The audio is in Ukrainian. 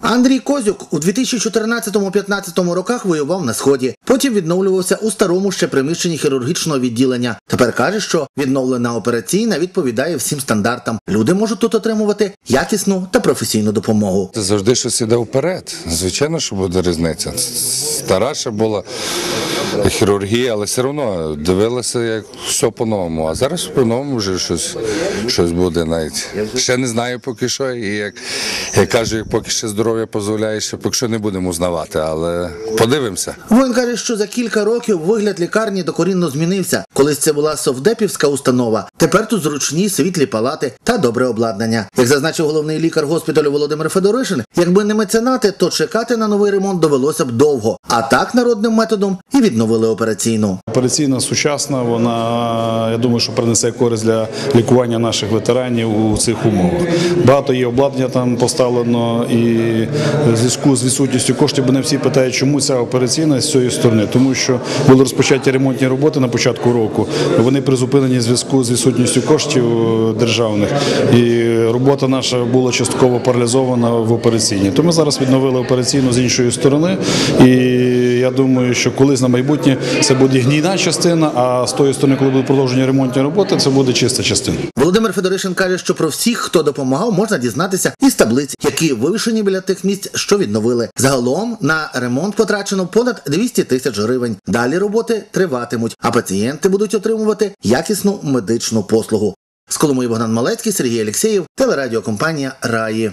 Андрій Козюк у 2014-15 роках воював на сході. Потім відновлювався у старому ще приміщенні хірургічного відділення. Тепер каже, що відновлена операційна відповідає всім стандартам. Люди можуть тут отримувати якісну та професійну допомогу. Завжди щось іде вперед. Звичайно, що буде різниця. Стара була хірургія, але все одно дивилися, як все по-новому. А зараз по-новому вже щось, щось буде навіть. Ще не знаю поки що. І як я кажу, поки ще здоров'я дозволяє, ще поки що не будемо узнавати, але подивимося. Воїн каже, що за кілька років вигляд лікарні докорінно змінився. Колись це була совдепівська установа. Тепер тут зручні світлі палати та добре обладнання. Як зазначив головний лікар госпіталю Володимир Федоришин, якби не меценати, то чекати на новий ремонт довелося б довго. А так народним методом і відновили операційну. Операційна сучасна, вона я думаю, що принесе користь для лікування наших ветеранів у цих умовах. Багато є обладнання там поставлено, і в зв'язку з відсутністю коштів, бо не всі питають, чому ця операційна з цієї сторони, тому що були розпочаті ремонтні роботи на початку року. Вони призупинені в зв'язку з відсутністю коштів державних, і робота наша була частково паралізована в операційній. То ми зараз відновили операційну з іншої сторони, і я думаю, що колись на майбутнє це буде гнійна частина, а з тої сторони, коли буде продовження ремонтні роботи, це буде чиста частина. Володимир Федоришин каже, що про всіх, хто допомагав, можна дізнатися із таблиць, які вивішені біля тих місць, що відновили. Загалом на ремонт потрачено понад 200 тисяч гривень. Далі роботи триватимуть, а пацієнти будуть отримувати якісну медичну послугу. З Коломиї Богдан Малецький, Сергій Алєксєєв, телерадіокомпанія Раї.